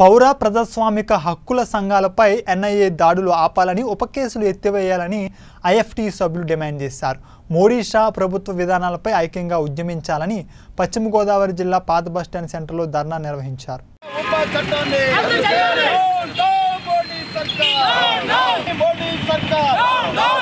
పౌర ప్రజాస్వామిక హక్కుల సంఘాలపై ఎన్ఐఏ దాడులు ఆపాలని ఉప కేసులు ఎత్తివేయాలని ఐఎఫ్టీ సభ్యులు డిమాండ్ చేశారు. మోడీ షా ప్రభుత్వ విధానాలపై ఐక్యంగా ఉద్యమించాలని పశ్చిమ గోదావరి జిల్లా పాత బస్టాండ్ సెంటర్లో ధర్నా నిర్వహించారు. మోడీ సర్కార్ మోడీ సర్కార్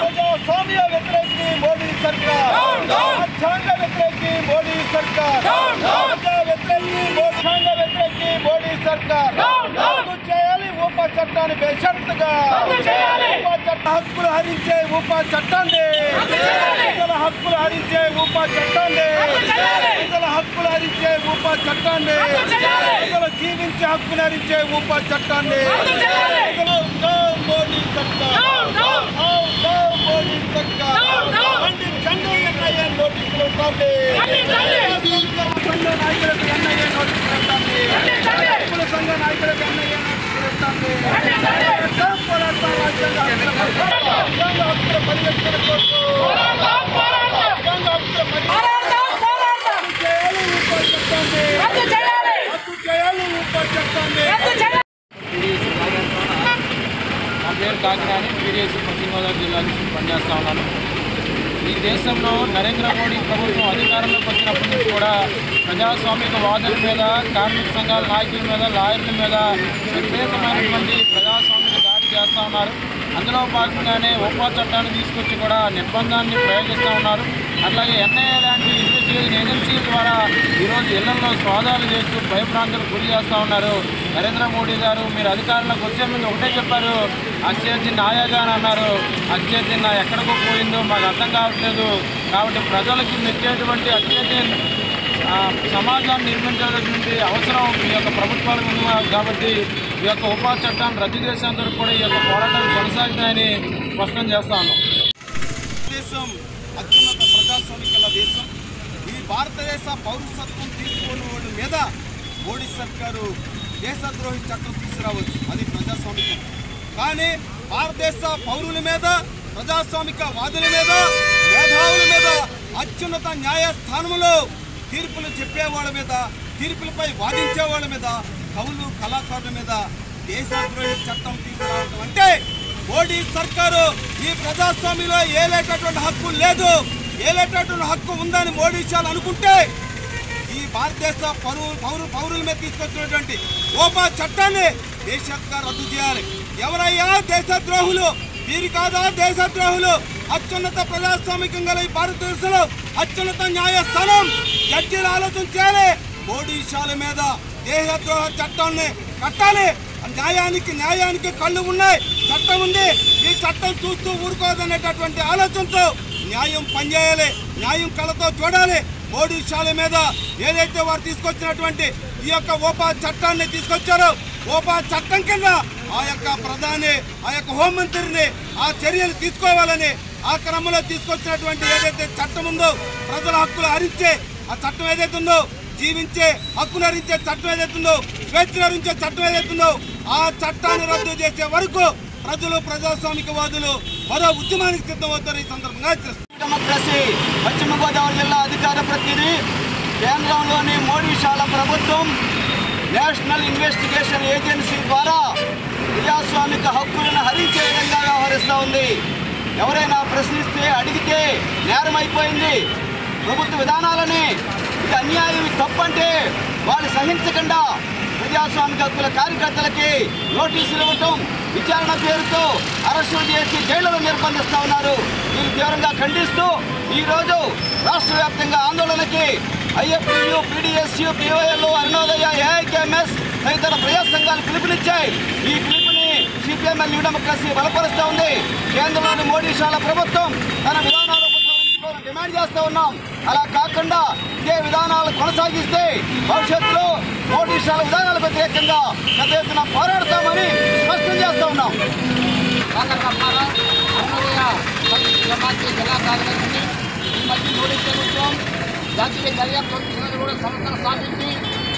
ప్రజాస్వామ్య వ్యతిరేకి మోడీ సర్కార్ రాజ్యాంగ వ్యతిరేకి మోడీ సర్కార్ ప్రజా వ్యతిరేకి రాజ్యాంగ వ్యతిరేకి మోడీ సర్కార్. రద్దు చేయాలి ఉపా చట్టాన్ని బేషరతుగా. ఉపా చట్ట హక్కులు హరించే ఉపా చట్టాన్ని. ప్రజల హక్కులు హరించే ఉపా చట్టాన్ని. ప్రజల హక్కులు హరించే ఉపా చట్టాన్ని. ప్రజలు జీవించే హక్కులు హరించే ఉపా చట్టాన్ని డౌన్, డౌన్ మోడీ సర్కార్ డౌన్, డౌన్ మోడీ సర్కార్ ఖండించండి ఎన్ఐఏ నోటీసులు ఇవ్వండి. సంఘ నాయకులకు ఎన్ఐఏ నోటీసులు ఇవ్వండి. హక్కుల సంఘ నాయకులకు ఎన్ఐఏ నోటీసులు ఇవ్వండి. పోరాటం, పోరాటం, రాజ్యాంగ హక్కుల పరిరక్షణ. రాజ్యాంగ హక్కుల పరిరక్షణ కోసం. రాజ్యాంగ హక్కుల పరిరక్షణ చేయాలి ఉపా చట్టాన్ని. రద్దు చేయాలి ఉపా చట్టాన్ని. నా పేరు కాకినాని టీడీఎస్ పశ్చిమ గోదావరి జిల్లా నుంచి పనిచేస్తూ ఉన్నాను. ఈ దేశంలో నరేంద్ర మోడీ ప్రభుత్వం అధికారంలోకి వచ్చినప్పటి నుంచి కూడా ప్రజాస్వామిక వాదుల మీద కార్మిక సంఘాల నాయకుల మీద లాయర్ల మీద విపరీతమైనటువంటి ప్రజాస్వామ్య దాడి చేస్తూ ఉన్నారు. అందులో భాగంగానే ఉపా చట్టాన్ని తీసుకొచ్చి కూడా నిర్బంధాన్ని ప్రయోగిస్తూ ఉన్నారు. అట్లాగే ఎన్ఐఏ లాంటి ఇన్వెస్టిగేషన్ ఏజెన్సీల ద్వారా ఈరోజు ఇళ్ళలో స్వాదాలు చేస్తూ భయభ్రాంతులకు గురి చేస్తూ ఉన్నారు. నరేంద్ర మోడీ గారు మీరు అధికారంలోకి వచ్చే ముందు ఒకటే చెప్పారు. అత్యర్థి నాయాగా అని అన్నారు. అత్యర్థి నా ఎక్కడికో పోయిందో మాకు అర్థం కావట్లేదు. కాబట్టి ప్రజలకి మెచ్చేటువంటి అత్యర్థి సమాజాన్ని నిర్మించాల్సినటువంటి అవసరం ఈ యొక్క ప్రభుత్వాలకు ఉంది కాబట్టి ఈ యొక్క ఉపాధి చట్టాన్ని రద్దు చేసేంత వరకు కూడా ఈ యొక్క పోరాటాలు కొనసాగుతాయని స్పష్టం చేస్తా ఉన్నాం. దేశం అత్యున్నత ప్రజాస్వామికల దేశం. ఈ భారతదేశ పౌరసత్వం తీసుకుని వాళ్ళ మీద మోడీ సర్కారు దేశద్రోహి చట్టం తీసుకురావచ్చు. అది ప్రజాస్వామికం. కానీ భారతదేశ పౌరుల మీద ప్రజాస్వామిక వాదుల మీద మేధావుల మీద అత్యున్నత న్యాయస్థానంలో తీర్పులు చెప్పేవాళ్ళ మీద తీర్పులపై వాదించే వాళ్ళ మీద కవులు కళాకారుల మీద దేశద్రోహి చట్టం తీసుకురావడం అంటే మోడీ సర్కారు ఈ ప్రజాస్వామ్యంలో ఏలేటటువంటి హక్కు లేదు. ఏలేటటువంటి హక్కు ఉందని మోడీ షాలు అనుకుంటే ఈ భారతదేశ పౌరు పౌరు పౌరుల మీద తీసుకొచ్చినటువంటి ఓపా చట్టాన్ని దేశంగా రద్దు చేయాలి. ఎవరయ్యా దేశద్రోహులు? వీరి కాదా దేశద్రోహులు? అత్యున్నత ప్రజాస్వామికం గల ఈ భారతదేశంలో అత్యున్నత న్యాయస్థానం. జడ్జీలు ఆలోచన చేయాలి. మోడీ మీద దేశద్రోహ చట్టాన్ని కట్టాలి. న్యాయానికి న్యాయానికి కళ్ళు ఉన్నాయి. చట్టం ఉంది. ఈ చట్టం చూస్తూ ఊరుకోదనేటటువంటి ఆలోచనతో న్యాయం పనిచేయాలి. న్యాయం కళ్ళతో చూడాలి. మోడీ విషయాల మీద ఏదైతే వారు తీసుకొచ్చినటువంటి ఈ యొక్క ఓపా చట్టాన్ని తీసుకొచ్చారో ఓపా చట్టం కింద ఆ యొక్క ప్రధాని ఆ యొక్క హోంమంత్రిని ఆ చర్యలు తీసుకోవాలని ఆ క్రమంలో తీసుకొచ్చినటువంటి ఏదైతే చట్టం ఉందో ప్రజల హక్కులు హరించే ఆ చట్టం ఏదైతే ఉందో జీవించే హక్కును హరించే చట్టం ఏదైతుందో ఉందో స్వేచ్ఛను హరించే చట్టం ఏదైతుందో ఆ చట్టాన్ని రద్దు చేసే వరకు ప్రజలు ప్రజాస్వామికవాదులు మరో ఉద్యమానికి సిద్ధమవుతారు ఈ సందర్భంగా డెమోక్రసీ పశ్చిమ గోదావరి జిల్లా అధికార ప్రతినిధి కేంద్రంలోని మోడీ శాల ప్రభుత్వం నేషనల్ ఇన్వెస్టిగేషన్ ఏజెన్సీ ద్వారా ప్రజాస్వామిక హక్కులను హరించే విధంగా వ్యవహరిస్తూ ఉంది. ఎవరైనా ప్రశ్నిస్తే అడిగితే నేరం అయిపోయింది ప్రభుత్వ విధానాలని ఇది అన్యాయం తప్పంటే వాళ్ళు సహించకుండా ప్రజాస్వామిక హక్కుల కార్యకర్తలకి నోటీసులు ఇవ్వటం విచారణ పేరుతో అరెస్టులు చేసి జైళ్ళలో నిర్బంధిస్తూ ఉన్నారు. దీన్ని తీవ్రంగా ఖండిస్తూ ఈరోజు రాష్ట్ర వ్యాప్తంగా ఆందోళనకి IFTU PDSU POL Arunodaya AIKMS తదితర ప్రజా సంఘాలు పిలుపునిచ్చాయి. ఈ పిలుపుని సిపిఎంఎల్ న్యూ డెమోక్రసీ బలపరుస్తూ ఉంది. కేంద్రంలోని మోడీ షాల ప్రభుత్వం తన డిమాండ్ చేస్తూ ఉన్నాం. అలా కాకుండా ఇదే విధానాలు కొనసాగిస్తే భవిష్యత్తులో పోటీ షాల విధానాల వ్యతిరేకంగా పెద్ద ఎత్తున పోరాడతామని స్పష్టం చేస్తూ ఉన్నాం. జిల్లా కార్యదర్శిని ఈ మధ్య మోడీ ప్రభుత్వం జాతీయ దర్యాప్తు కూడా సమస్యలు స్థాపించి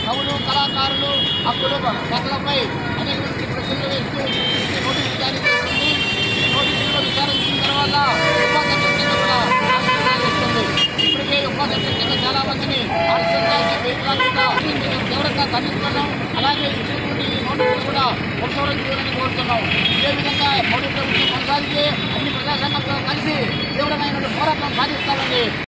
కవులు కళాకారులు హక్కులు పట్లపై అనేక ప్రశ్నలు వేస్తూ ఈ నోటీసులు జారీ చేస్తుంది ఈ నోటీసులు విచారించిన తర్వాత ఉపాధ్యాయుల కింద కూడా ఆలోచన చేస్తుంది ఇప్పటికే ఉపాధ్యాయుల కింద చాలా మందిని ఆలస్యంగా బెయిల్ రాకుండా తీవ్రంగా ఖండిస్తున్నాం అలాగే ఇచ్చినటువంటి నోటీసులు ఉపసంహరణ చేయాలని కోరుతున్నాం. ఇదే విధంగా మోడీ ప్రభుత్వం కొనసాగితే అన్ని ప్రజా సంఘాలతో కలిసి తీవ్రమైన పోరాటం సాగిస్తామని